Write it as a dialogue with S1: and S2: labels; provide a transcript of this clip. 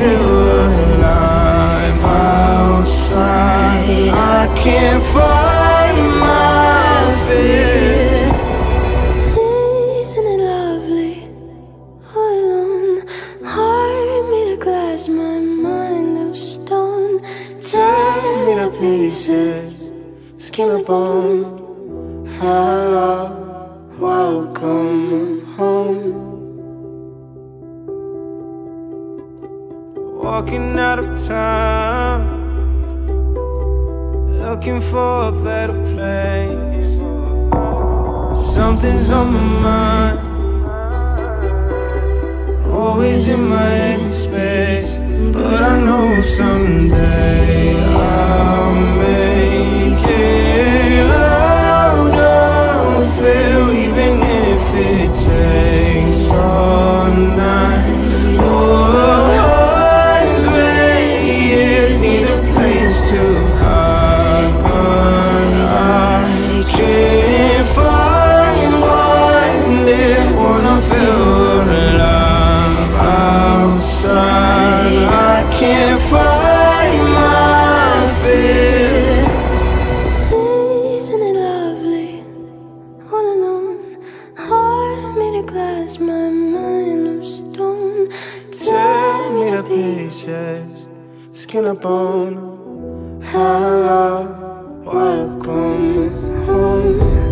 S1: feel alive outside. I can't find my fear.
S2: Isn't it lovely? All alone, heart made of glass, my mind of stone.
S1: Tear me to pieces, skin and bone. Hello, welcome home. Walking out of town, looking for a better place. Something's on my mind, always in my head space. But I know someday I'll my
S2: stone.
S1: Tear me to pieces, skin and bone. Hello, welcome home.